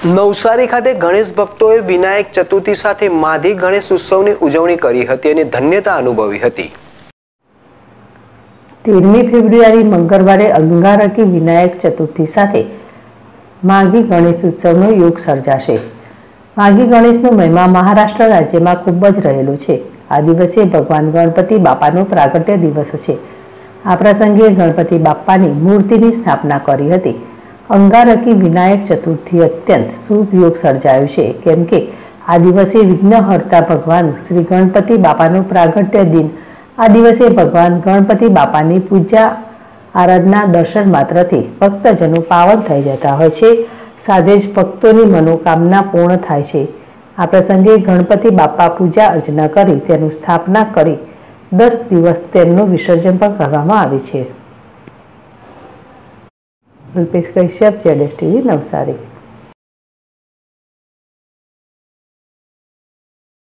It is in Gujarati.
નવસારી ખાતે ગણેશ ભક્તોએ વિનાયક ચતુર્થી સાથે માધી ગણેશ ઉત્સવની ઉજવણી કરી હતી અને ધન્યતા અનુભવી હતી. તેરમી ફેબ્રુઆરી મંગળવારે અંગારકી વિનાયક ચતુર્થી સાથે માઘી ગણેશ ઉત્સવનો યોગ સર્જાશે. માઘી ગણેશનો મહિમા મહારાષ્ટ્ર રાજ્યમાં ખૂબ જ રહેલો છે. આ દિવસે ભગવાન ગણપતિ બાપાનો પ્રાગટ્ય દિવસ છે. આ પ્રસંગે ગણપતિ બાપ્પાની મૂર્તિની સ્થાપના કરી હતી. અંગારકી વિનાયક ચતુર્થી અત્યંત શુભ યોગ સર્જાયો છે. કેમ કે આ દિવસે વિઘ્નહર્તા ભગવાન શ્રી ગણપતિ બાપાનો પ્રાગટ્ય દિન. આ દિવસે ભગવાન ગણપતિ બાપાની પૂજા, આરાધના, દર્શન માત્રથી ભક્તજનો પાવન થઈ જતા હોય છે. સાથે જ ભક્તોની મનોકામના પૂર્ણ થાય છે. આ પ્રસંગે ગણપતિ બાપા પૂજા અર્ચના કરી તેનું સ્થાપના કરી દસ દિવસ તેમનું વિસર્જન પણ કરવામાં આવે છે. અલ્પેશ કશ્યપ જેડેશ ટીવી નવસારી.